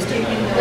Thank you.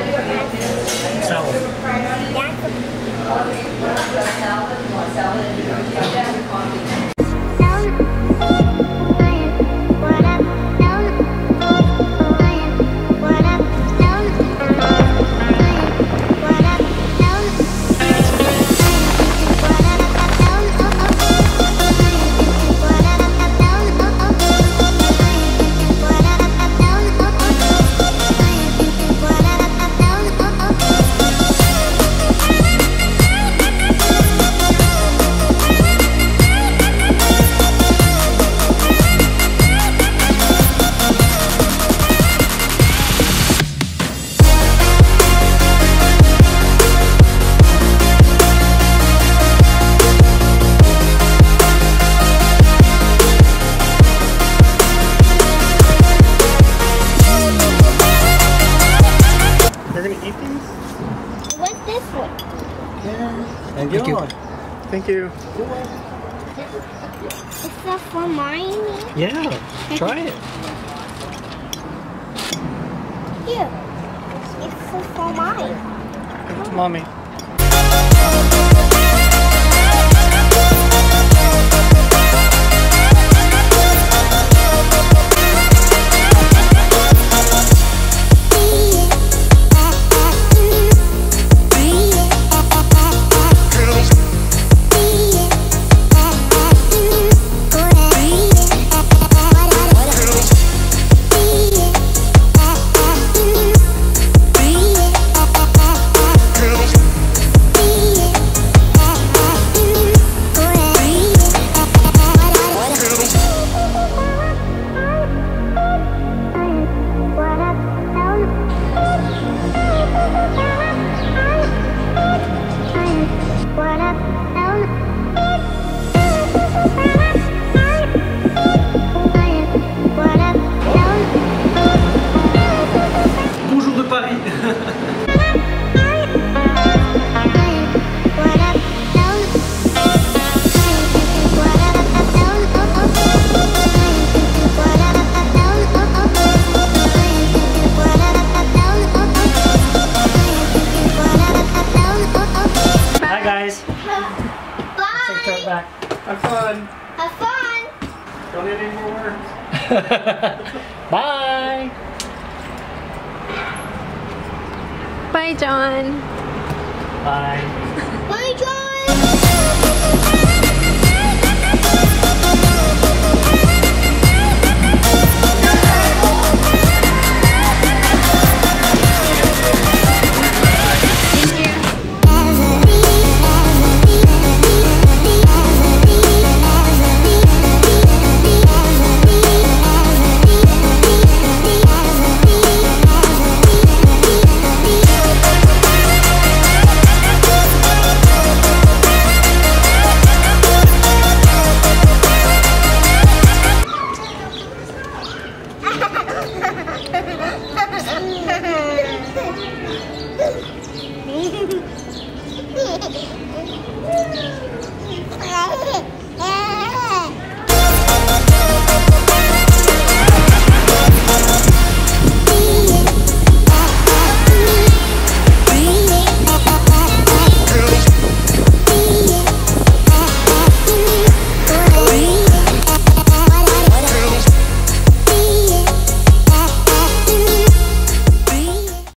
Eat these? What's this one? Yeah. And Thank you. Thank you. Is that for mine? Yeah, try it. Here. It's for mine. Give it to back. Have fun. Have fun. Don't need any more words. Bye. Bye, John. Bye.